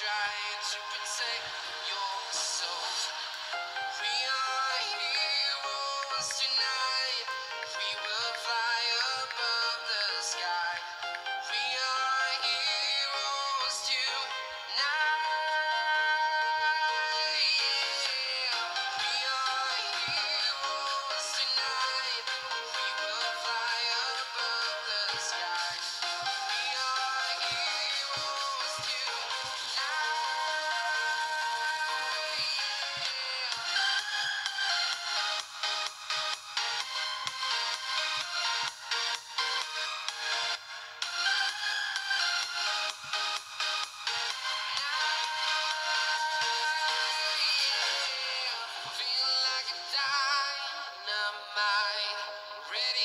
trying to protect your soul. We are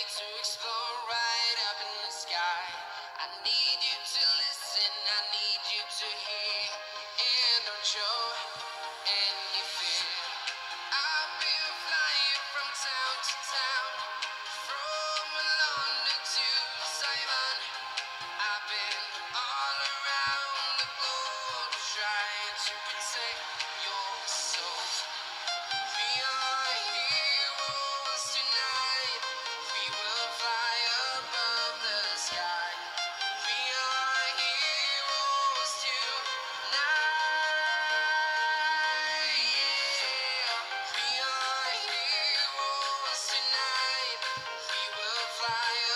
to explore right up in the sky. I need you to listen, I need you to hear, and don't show any fear. I've been flying from town to town, from London to Taiwan. I've been all around the globe trying to protect your soul. Fly